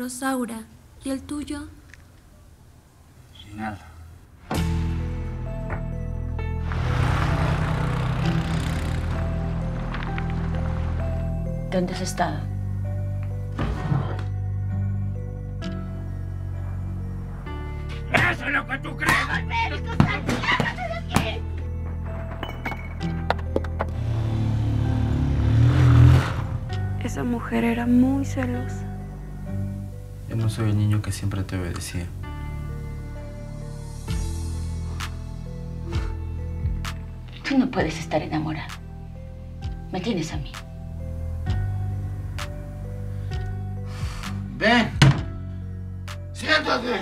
Rosaura. ¿Y el tuyo? Nada. ¿Dónde has estado? ¡Eso es lo que tú crees! Esa mujer era muy celosa. Yo no soy el niño que siempre te obedecía. Tú no puedes estar enamorado. Me tienes a mí. Ven. Siéntate.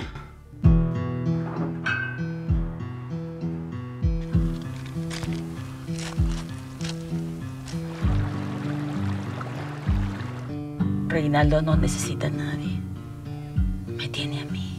Reinaldo no necesita a nadie me tiene a mí.